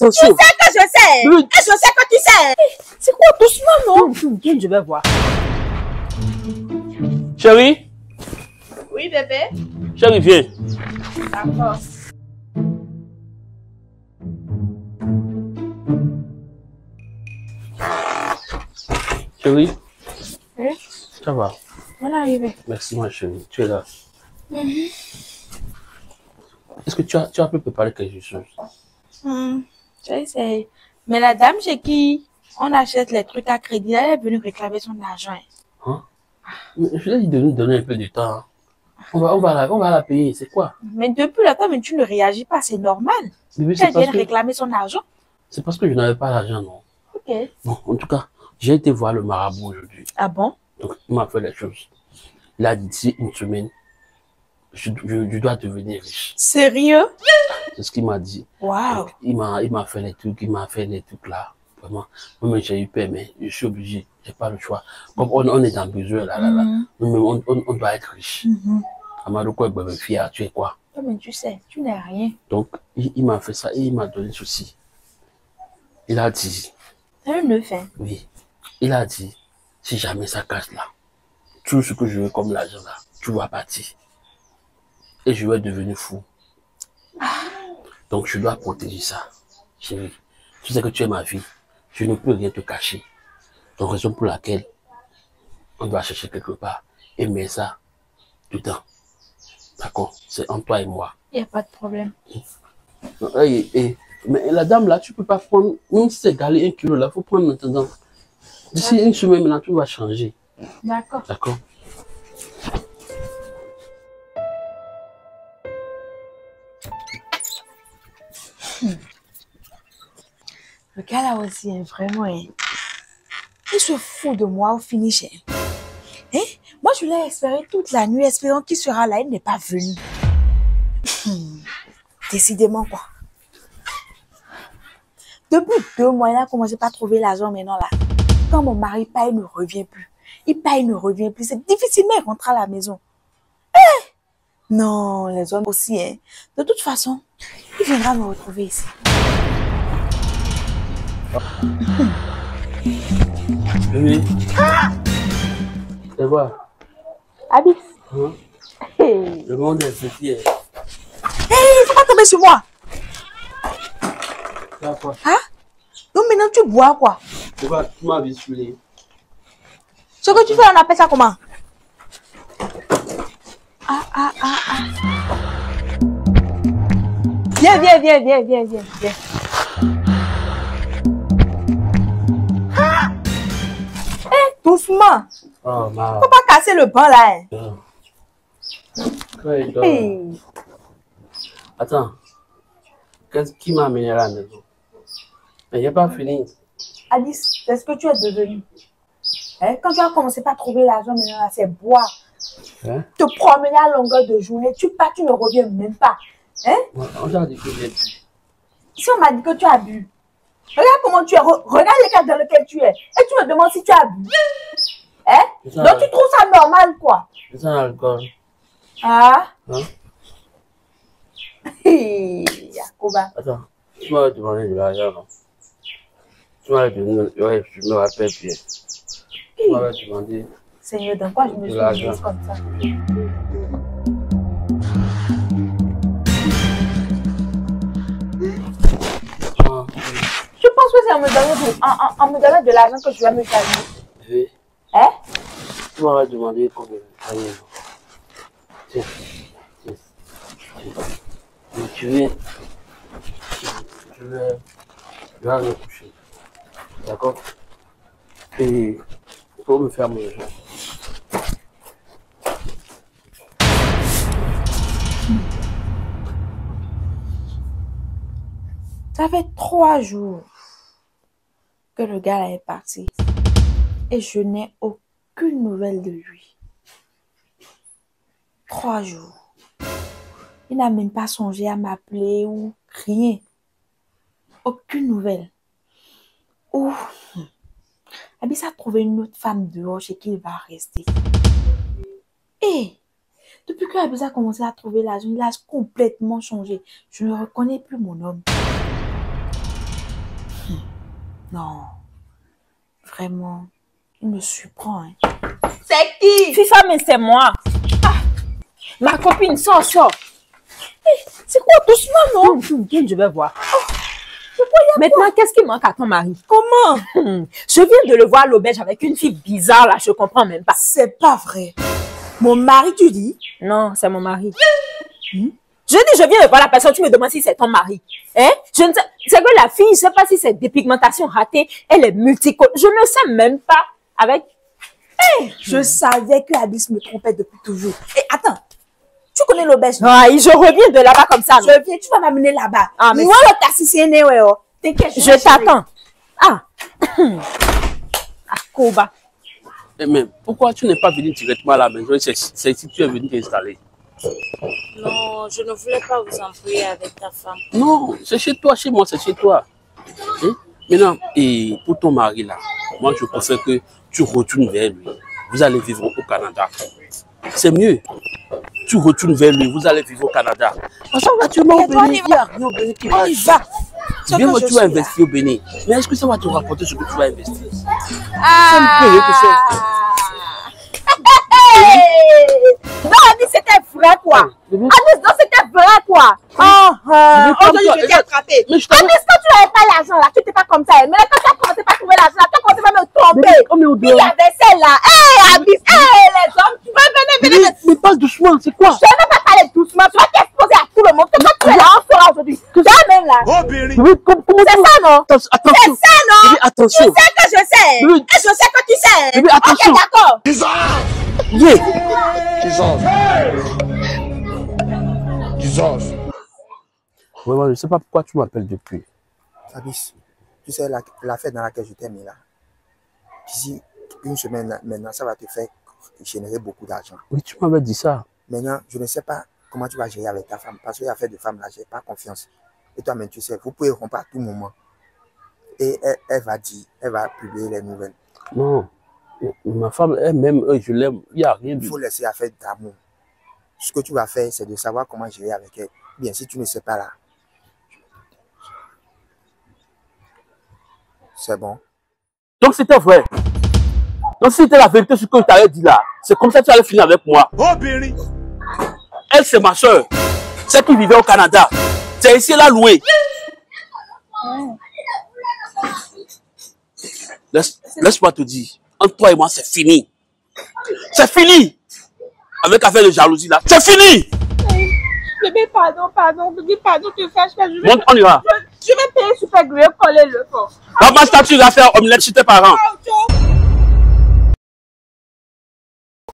Tu sais que je sais. Oui. Et je sais que tu sais. C'est quoi doucement, non? Viens, viens, je vais voir. Chérie, Oui, bébé. chérie, viens. D'accord. Chérie, Oui. ça va. On est arrivé. Merci, ma chérie. Tu es là. Est-ce que tu as, tu as pu préparer quelque chose? Hmm, J'essaie. Mais la dame chez qui on achète les trucs à crédit, elle est venue réclamer son argent. hein? Je lui ai dit de nous donner un peu de temps. hein. On va, on va, la, on va la payer. C'est quoi? Mais depuis le temps, mais tu ne réagis pas, c'est normal. Elle vient que, réclamer son argent. c'est parce que je n'avais pas l'argent, non. Ok. Bon, en tout cas, j'ai été voir le marabout aujourd'hui. Ah bon? Donc, il m'a fait les choses. Il a dit d'ici une semaine, je, je, je dois devenir riche. Sérieux? C'est ce qu'il m'a dit. Waouh. Il m'a, il m'a fait les trucs, il m'a fait les trucs là. Vraiment. Moi, j'ai eu peur, mais je suis obligé. J'ai pas le choix. Comme on, on est dans besoin, là, là, là. Mhm. Nous-mêmes, on, on, on doit être riche. Mhm. Amadou, quoi, bébé, fier, tu es quoi? Oh, mais tu sais, tu n'es rien. Donc, il, il m'a fait ça et il m'a donné ceci. Il a dit, un neuf, hein. oui, il a dit, si jamais ça casse là, tout ce que je veux comme l'argent là, tu vas partir. Et je vais devenir fou. Donc, je dois protéger ça. Chérie, tu sais que tu es ma vie. Je ne peux rien te cacher. Donc, raison pour laquelle on doit chercher quelque part et mettre ça dedans. D'accord? C'est entre toi et moi. Il n'y a pas de problème. Et, et- mais la dame là, tu peux pas prendre, même si c'est galé un kilo là, faut prendre maintenant. D'ici une semaine maintenant, tout va changer. D'accord. D'accord? Le gars là aussi, hein, vraiment, hein. Il se fout de moi au finish. Hein. Hein? Moi, je l'ai espéré toute la nuit, espérant qu'il sera là. Il n'est pas venu. Hmm. Décidément, quoi. Depuis deux mois, il a commencé par trouver l'argent maintenant, là. Quand mon mari paye, il ne revient plus. Il paye, il ne revient plus. C'est difficilement il rentre à la maison. Eh! Non, les hommes aussi, hein. De toute façon, il viendra me retrouver ici. Oui. C'est quoi? Abyss. hein? Hey, Le monde est petit. hein. hey, faut pas tomber sur moi. Vois quoi? Hein? Donc maintenant tu bois quoi? Tu vois, tu m'as visualisé. Ce que tu fais, on appelle ça comment? Ah, ah, ah, ah. Viens, viens, viens, viens, viens, viens, viens. Doucement. Oh, ma. Faut pas casser le banc là. Hein. Hey. Attends. Qu'est-ce qui m'a amené à la maison? Mais n'est pas fini. Alice, c'est ce que tu es devenu. Hein? Quand tu as commencé par trouver l'argent, maintenant là, c'est boire. Hein? Te promener à longueur de journée, tu pars, tu ne reviens même pas. Hein? On t'a dit que j'ai bu. Si on m'a dit que tu as bu, regarde comment tu es, re- regarde l'état dans lequel tu es, et tu me demandes si tu as bu. Hein? Donc tu trouves ça normal, quoi? c'est ça l'alcool. Ah? Hein? Attends, tu m'avais demandé de l'argent, non? Tu m'avais demandé, ouais, je me rappelle bien. Tu m'avais demandé. Seigneur, dans quoi je me suis mise comme ça? En me donnant de, en, en- en me donnant de l'argent que tu vas me calmer. oui. Hein? Tu m'avais demandé combien Allez, Tiens, tiens, tiens. Tu veux, je vais, je vais aller me coucher. D'accord? Et il faut me faire mon jeu. Ça fait trois jours que le gars est parti. Et je n'ai aucune nouvelle de lui. Trois jours. Il n'a même pas songé à m'appeler ou rien. Aucune nouvelle. Ou Abyss a trouvé une autre femme dehors chez qui il va rester. Et depuis que Abyss a commencé à trouver l'argent, il a complètement changé. Je ne reconnais plus mon homme. Non. Vraiment, il me surprend. Hein. C'est qui? FIFA, mais c'est moi. Ah, ma copine, sort, sort. Eh, c'est quoi doucement, non? Tourne, tourne, je vais voir. Maintenant, qu'est-ce qui manque à ton mari? Comment? Je viens de le voir à l'auberge avec une fille bizarre, là, je comprends même pas. C'est pas vrai. Mon mari, tu dis? Non, c'est mon mari. Je dis, je viens de voir la personne, tu me demandes si c'est ton mari. Hein? Je ne sais, c'est que la fille, je sais pas si c'est dépigmentation ratée, elle est multicole. Je ne sais même pas avec. Je savais que Abyss me trompait depuis toujours. Et attends, tu connais l'auberge? Non Ah, je reviens de là-bas comme ça. non? Je viens, tu vas m'amener là-bas. Ah, mais Moi, le taxi, c'est né, ouais, oh. T'inquiète, Je t'attends. Ah. ah, Koba. Eh, mais pourquoi tu n'es pas venu directement à la maison C'est c'est ici que tu es venu t'installer. Non, je ne voulais pas vous embrouiller avec ta femme. Non, c'est chez toi, chez moi, c'est chez toi. Hein? Maintenant, et pour ton mari là, moi je préfère que tu retournes vers lui. Vous allez vivre au Canada. C'est mieux. Tu retournes vers lui, vous allez vivre au Canada. Parce que là, tu vas au Bénin, y il y a rien au Bénin qui va. Bien, moi, tu vas investir au Bénin. Mais est-ce que ça va te rapporter ce que tu vas investir Ah. Que c'est. Aujourd'hui, je t'ai attrapé. Mais je t'avais Anis, quand tu n'avais pas l'argent, là, tu n'étais pas comme ça. Mais là, quand tu as commencé pas à trouver l'argent, là, tu as commencé à me tromper. Oh, mais au Il y avait celle-là. Hé, Anis, hé, les hommes, tu vas venir, venir, Mais, mais pas doucement, c'est quoi? Je ne vais pas parler doucement. Tu vas t'exposer à tout le monde. C'est toi qui es là, on sera aujourd'hui. Toi même là. Com- comment C'est tu- ça, non? C'est ça, non? Attention. Tu sais que je sais. Et je sais que tu sais. Ok, d'accord. Yeah. Jesus. Jesus. Vraiment, je ne sais pas pourquoi tu m'appelles depuis. Abyss, tu sais la- l'affaire dans laquelle je t'ai mis là. D'ici une semaine maintenant, ça va te faire générer beaucoup d'argent. Oui, tu m'avais dit ça. Maintenant, je ne sais pas comment tu vas gérer avec ta femme. Parce que l'affaire de femme là, j'ai pas confiance. Et toi-même, tu sais, vous pouvez rompre à tout moment. Et elle, elle va dire, elle va publier les nouvelles. Non. Ma femme, elle-même, euh, je l'aime. Il n'y a rien Il de. faut laisser l'affaire d'amour. Ce que tu vas faire, c'est de savoir comment gérer avec elle. Bien, si tu ne sais pas là, c'est bon. Donc c'était vrai. Donc si c'était la vérité, ce que je t'avais dit là, c'est comme ça que tu allais finir avec moi. Elle, c'est ma soeur. Celle qui vivait au Canada. C'est ici, elle a loué. Laisse- Laisse-moi te dire, entre toi et moi, c'est fini. C'est fini. Avec affaire de jalousie là, c'est fini. Bébé, pardon, pardon. Bébé, pardon, tu fâches pas. Je vais, Monte, on y va. je vais payer super gré, coller le fond. Va ma statue, va faire omelette chez tes parents. Joe.